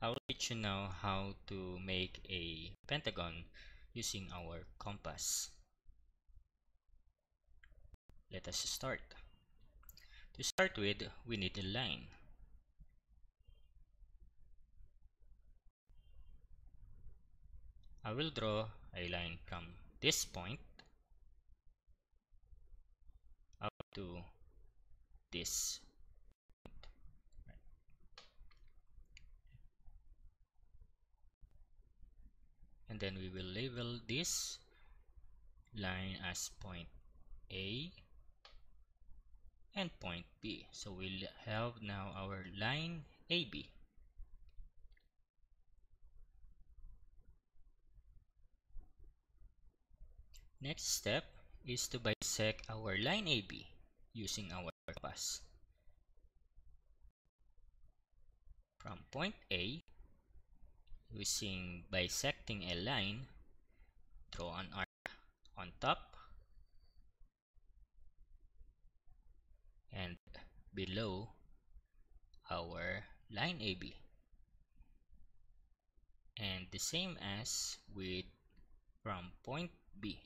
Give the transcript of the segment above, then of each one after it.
I will teach you now how to make a pentagon using our compass. Let us start. To start with, we need a line. I will draw a line from this point up to this and then we will label this line as point A and point B. So we'll have now our line AB next step is to bisect our line AB using our compass. From point A using bisecting a line draw an arc on top and below our line AB and the same as with from point B.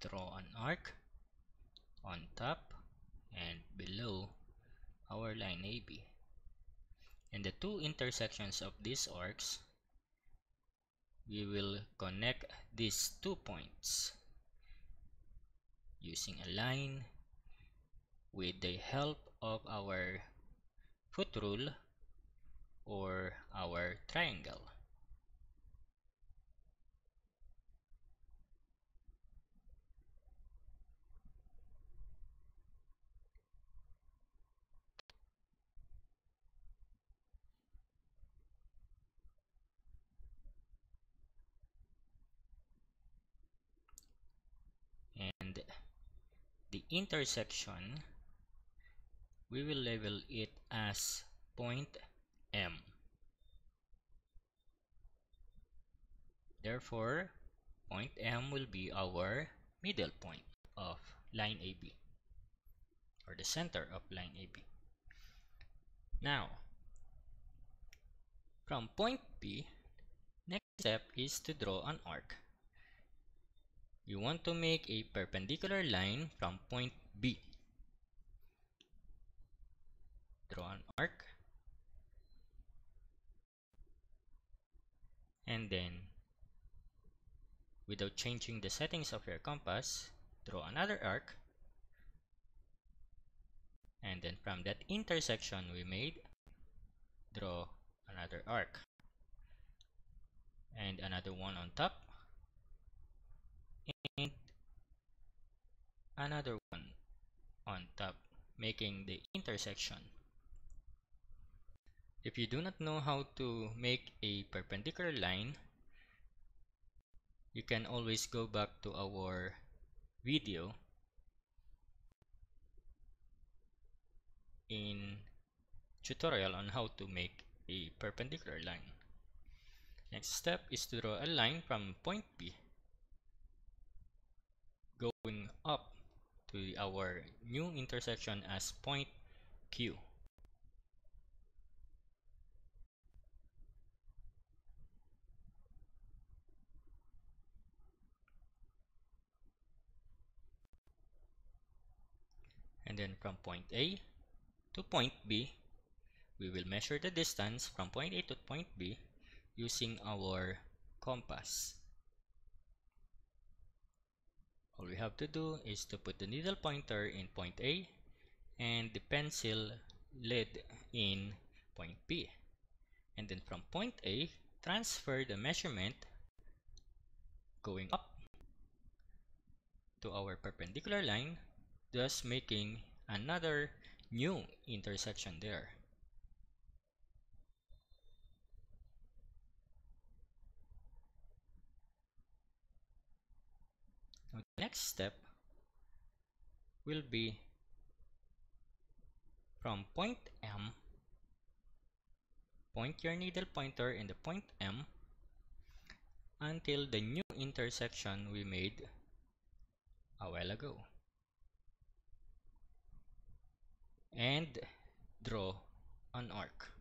Draw an arc on top and below our line AB and the two intersections of these arcs we will connect these two points using a line with the help of our foot rule or our triangle the intersection we will label it as point M. Therefore point M will be our middle point of line AB or the center of line AB now from point B next step is to draw an arc we want to make a perpendicular line from point B. Draw an arc. And then, without changing the settings of your compass, draw another arc. And then from that intersection we made, draw another arc. And another one on top and another one on top making the intersection. If you do not know how to make a perpendicular line you can always go back to our video in tutorial on how to make a perpendicular line. Next step is to draw a line from point B going up to our new intersection as point Q. And then from point A to point B, we will measure the distance from point A to point B using our compass all we have to do is to put the needle pointer in point A and the pencil lead in point B. And then from point A transfer the measurement going up to our perpendicular line thus making another new intersection there Now the next step will be from point M point your needle pointer in the point M until the new intersection we made a while ago. And draw an arc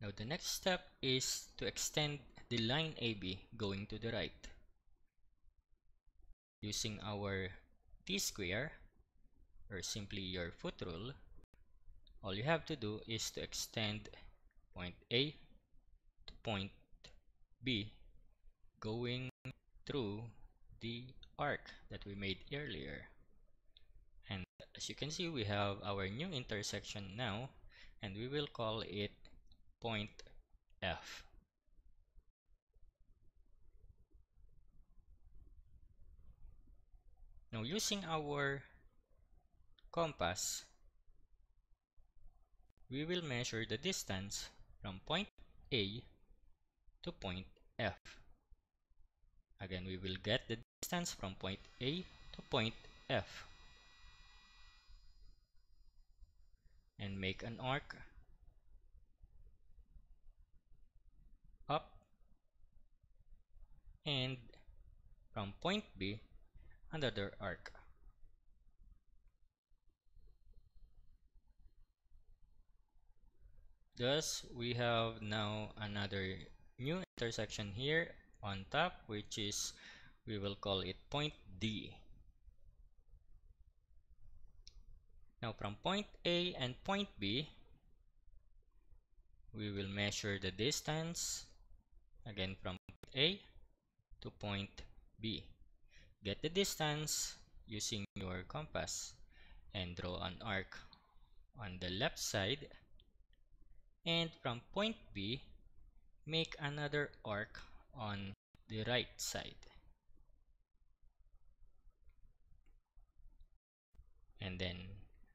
Now the next step is to extend the line AB going to the right. Using our t-square or simply your foot rule, all you have to do is to extend point A to point B going through the arc that we made earlier. And as you can see, we have our new intersection now, and we will call it point F. Now using our compass, we will measure the distance from point A to point F. Again, we will get the distance from point A to point F. And make an arc up and from point B another arc. Thus, we have now another new intersection here on top, which is, we will call it point D. Now, from point A and point B, we will measure the distance, again from point A to point B. Get the distance using your compass and draw an arc on the left side. And from point B make another arc on the right side. And then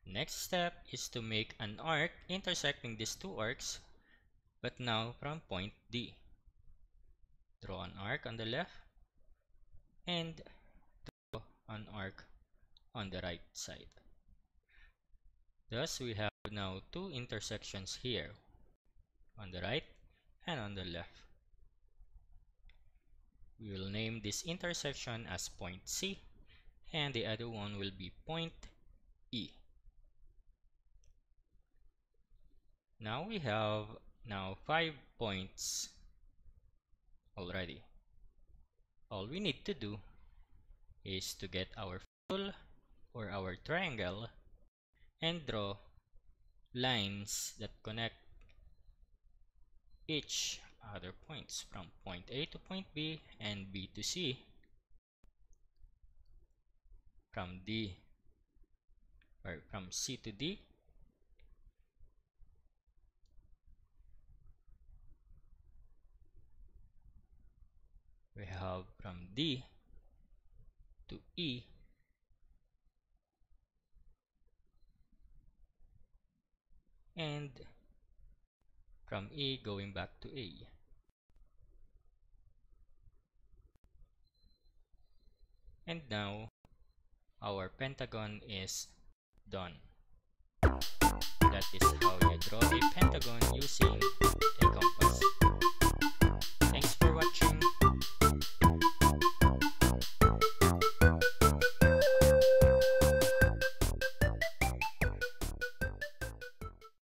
next step is to make an arc intersecting these two arcs but now from point D draw an arc on the left and draw an arc on the right side. Thus, we have now two intersections here, on the right and on the left. We will name this intersection as point C and the other one will be point E. Now we have now five points already. All we need to do is to get our full or our triangle and draw lines that connect each other points from point A to point B and B to C from D or from C to D we have from D to E and from E going back to A. And now our pentagon is done. That is how you draw a pentagon using